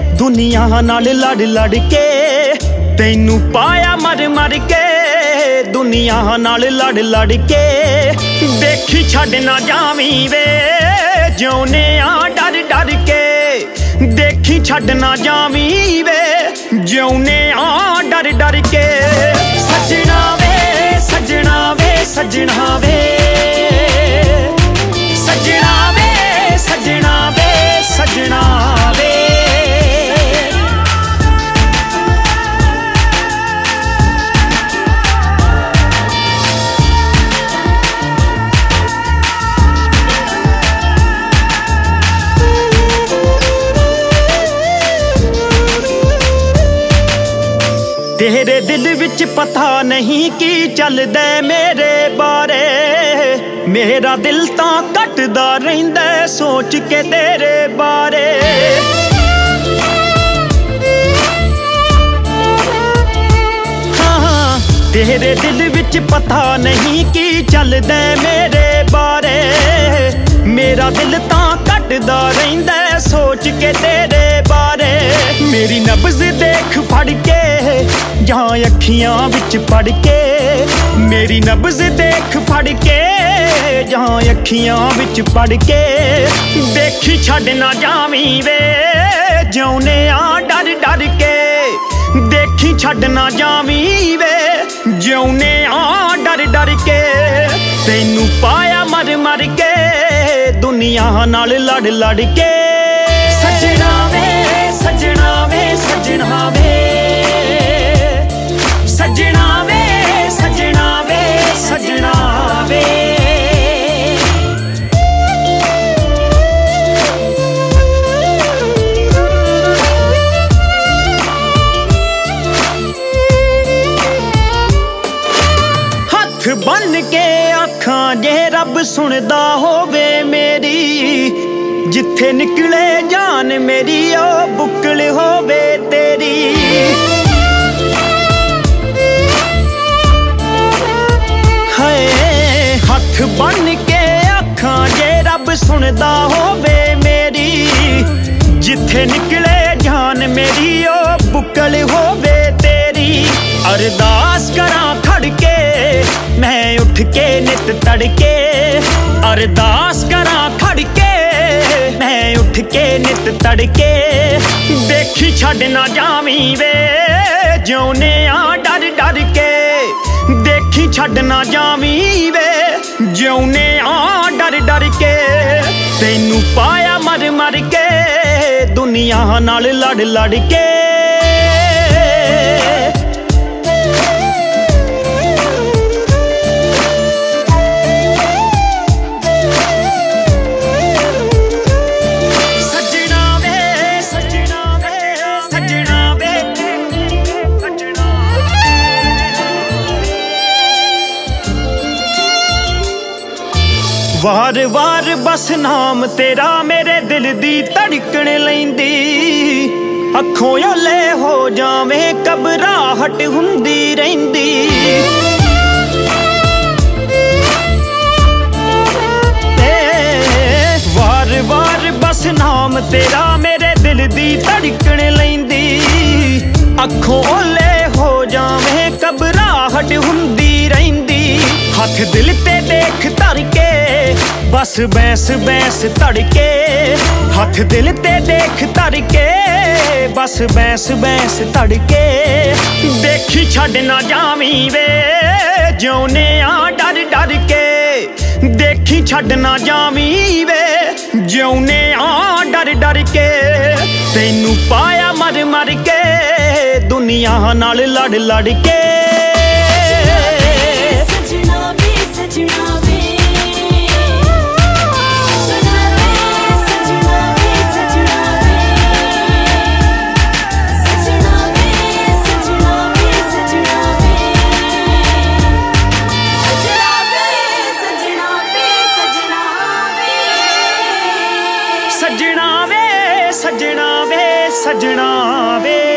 ਦੁਨੀਆ ਨਾਲ ਲੜ ਲੜ ਕੇ ਤੈਨੂੰ ਪਾਇਆ ਮਰ ਮਰ ਕੇ। ਦੁਨੀਆ ਨਾਲ ਲੜ ਲੜ ਕੇ। ਦੇਖੀ ਛੱਡ ਨਾ ਜਾਵੀਂ ਵੇ। ਜਿਉਨੇ ਆ ਡਰ ਡਰ ਕੇ। ਦੇਖੀ ਛੱਡ ਨਾ ਜਾਵੀਂ ਵੇ। ਜਿਉਨੇ ਆ ਡਰ ਡਰ ਕੇ। ਸਜਣਾ ਵੇ ਸਜਣਾ ਵੇ ਸਜਣਾ ਵੇ। ਤੇਰੇ ਦਿਲ ਵਿੱਚ ਪਤਾ ਨਹੀਂ ਕੀ ਚੱਲਦਾ ਮੇਰੇ ਬਾਰੇ। ਮੇਰਾ ਦਿਲ ਤਾਂ ਘਟਦਾ ਰਹਿੰਦਾ ਸੋਚ ਕੇ ਤੇਰੇ ਬਾਰੇ। ਹਾਂ ਤੇਰੇ ਦਿਲ ਵਿੱਚ ਪਤਾ ਨਹੀਂ ਕੀ ਚੱਲਦਾ ਮੇਰੇ ਬਾਰੇ। ਮੇਰਾ ਦਿਲ ਤਾਂ ਘਟਦਾ ਰਹਿੰਦਾ ਸੋਚ ਕੇ ਤੇਰੇ ਬਾਰੇ। ਮੇਰੀ ਨਬਜ਼ ਦੇਖ ਫੜ ਕੇ ਜਾਂ ਅੱਖੀਆਂ ਵਿੱਚ ਪੜ ਕੇ, ਮੇਰੀ ਨਬਜ਼ ਦੇਖ ਫੜ ਕੇ, ਜਾਂ ਅੱਖੀਆਂ ਵਿੱਚ ਪੜ ਕੇ, ਦੇਖੀ ਛੱਡ ਨਾ ਜਾਵੀਂ ਵੇ ਜਿਉਨੇ ਆ ਡਰ ਡਰ ਕੇ, ਦੇਖੀ ਛੱਡ ਨਾ ਜਾਵੀਂ ਵੇ ਜਿਉਨੇ ਆ ਡਰ ਡਰ ਕੇ, ਤੈਨੂੰ ਪਾਇਆ ਮਰ ਮਰ ਕੇ, ਦੁਨੀਆ ਨਾਲ ਲੜ ਲੜ ਕੇ। ਸਜਣਾ ਵੇ ਅੱਖਾਂ ਜੇ ਰੱਬ ਸੁਣਦਾ ਹੋਵੇ ਮੇਰੀ। ਜਿੱਥੇ ਨਿਕਲੇ ਜਾਨ ਮੇਰੀ, ਉਹ ਬੁੱਕਲ ਹੋਵੇ ਤੇਰੀ। ਹਾਏ, ਹੱਥ ਬੰਨ ਕੇ ਅੱਖਾਂ ਜੇ ਰੱਬ ਸੁਣਦਾ ਹੋਵੇ ਮੇਰੀ। ਜਿੱਥੇ ਨਿਕਲੇ ਕੇ ਨਿਤ ਤੜਕੇ, ਅਰਦਾਸ ਕਰਾਂ ਖੜ ਕੇ ਮੈਂ ਉੱਠ ਕੇ ਨਿਤ ਤੜਕੇ ਦੇਖੀ ਛੱਡ ਨਾ ਜਾਵੀਂ ਵੇ। ਜਿਉਨੇ ਆ ਡਰ ਡਰ ਕੇ ਦੇਖੀ ਛੱਡ ਨਾ ਜਾਵੀਂ ਵੇ। ਜਿਉਨੇ ਆ ਡਰ ਡਰ ਕੇ ਤੈਨੂੰ ਪਾਇਆ ਮਰ ਮਰ ਕੇ ਦੁਨੀਆ ਨਾਲ ਲੜ ਲੜ ਕੇ ਵਾਰ ਵਾਰ ਬਸ ਨਾਮ ਤੇਰਾ ਮੇਰੇ ਦਿਲ ਦੀ ਧੜਕਣ ਲੈਂਦੀ। ਅੱਖੋਂ ਓਲੇ ਹੋ ਜਾਵੇਂ ਕਬਰਾਹਟ ਹੁੰਦੀ ਰਹਿੰਦੀ। ਤੇ ਵਾਰ ਵਾਰ ਬਸ ਨਾਮ ਤੇਰਾ ਮੇਰੇ ਦਿਲ ਦੀ ਧੜਕਣ ਲੈਂਦੀ। ਅੱਖੋਂ ਓਲੇ ਹੋ ਜਾਵੇਂ ਕਬਰਾਹਟ ਹੁੰਦੀ ਰਹਿੰਦੀ। ਬਸ ਬੈਸ ਬੈਸ ਧੜਕੇ, ਹੱਥ ਦਿਲ ਤੇ ਦੇਖ ਧਰ ਕੇ ਬਸ ਬੈਸ ਬੈਸ ਧੜਕੇ। ਦੇਖੀ ਛੱਡ ਨਾ ਜਾਵੀਂ ਵੇ ਜਿਉਨੇ ਆ ਡਰ ਡਰ ਕੇ ਦੇਖੀ ਛੱਡ ਨਾ ਜਾਵੀਂ ਵੇ ਜਿਉਨੇ ਆ ਡਰ ਡਰ ਕੇ ਤੈਨੂੰ ਪਾਇਆ ਮਰ ਮਰ ਕੇ, ਦੁਨੀਆ ਨਾਲ ਲੜ ਲੜ ਕੇ ਸਜਣਾ ਵੇ।